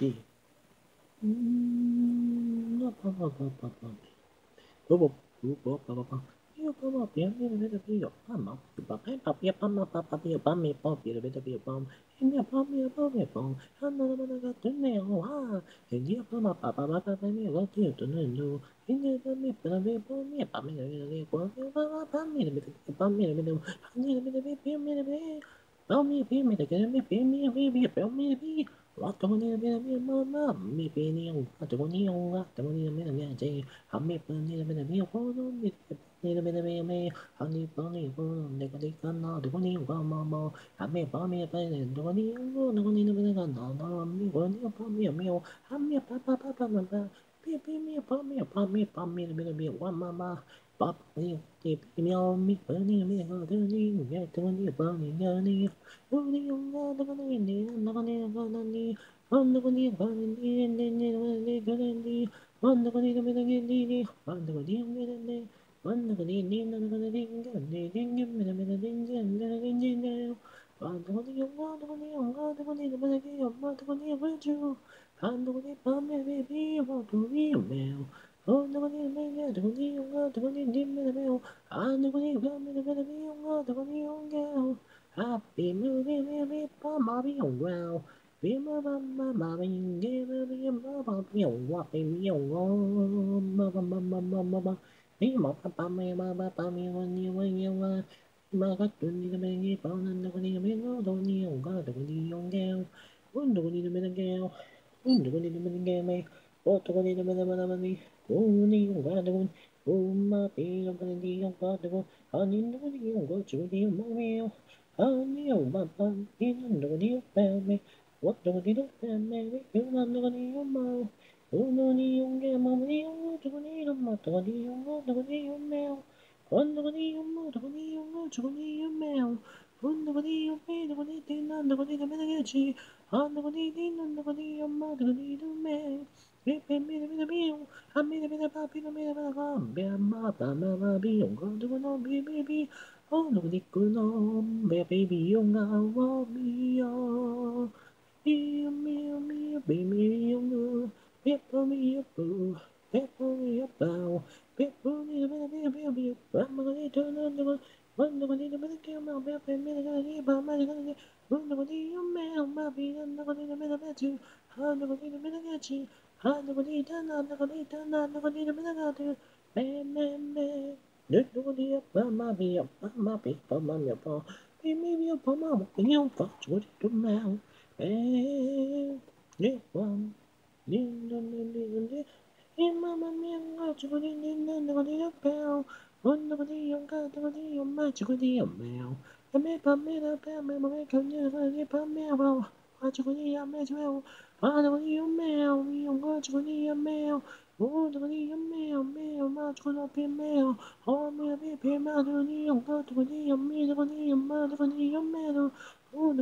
D be. What do we need a bit of mama? Me being what do we need? What do we need a bit of magic? How me need a bit of me? Hold on, need a bit of me, me. Honey, bunny, boom, they got it gone now. Do we need one mama? How me bomb me a bit? Do we need do we need a bit of gun? No, no, me, we need a bomb me a meal. How me a papa, papa, papa. Be be me a bomb me a bomb me a bomb me a bit of me. One mama. Bop me, dip me on me, bunny, me, go to me, get to me, bunny, gunny. Bunny, you got the bunny, and the bunny, Happy movie, movie, Bobby, wow. Be money. When the money you mail, Mamma mia, Oh, the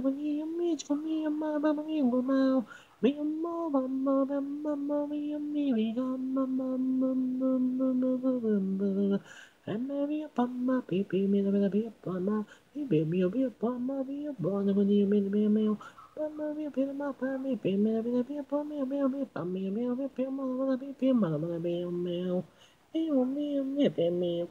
money you made for me and my mother, me and my mouth. 용가 me mo mama mama me me me mama mama mama and maybe a mama baby me the be a mama baby me be a mama be a born when you me me me Mama me be my me be me be be a mama me me me me me be mama be be mama be me me me me me be me